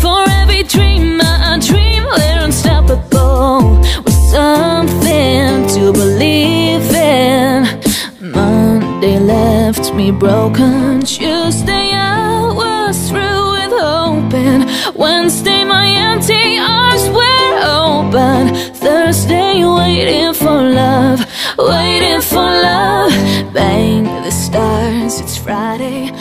For every dream I dream, we're unstoppable. With something to believe in. Monday left me broken. Tuesday I was through with hoping. Wednesday my empty arms were open. Thursday waiting for love, waiting for love. Bang the stars, it's Friday.